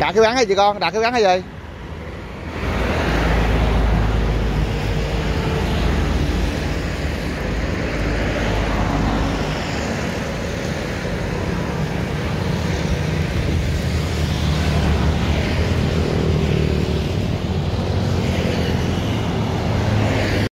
đạt cái bán hay gì con? Đạt cái bán hay gì?